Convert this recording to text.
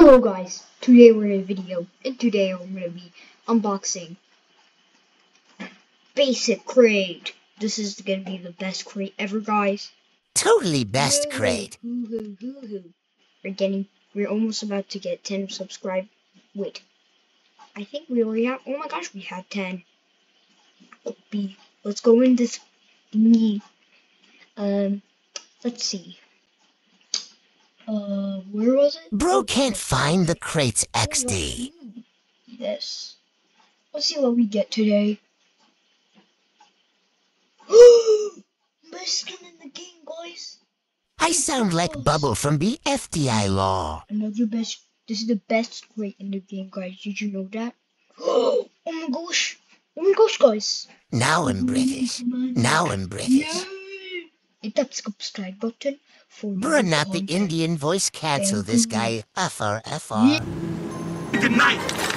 Hello guys, today we're in a video, and today we're going to be unboxing Basic Crate. This is going to be the best crate ever guys. Totally best Woo-hoo, crate. woo-hoo, woo-hoo. We're getting, we're almost about to get 10 subscribe. Wait, I think we already have, oh my gosh, we have 10. Let's go in this. Um, let's see. Uh, where was it? Bro can't find the crate's XD. This. Let's see what we get today. Best skin in the game, guys. I sound like Bubble from BFDI law. Another best. This is the best crate in the game, guys. Did you know that? Oh my gosh. Oh my gosh, guys. Now I'm British. Now I'm British. Yay! Hit that subscribe button for Bro, more not the. Indian voice cancel this guy. FR, FR. Good night.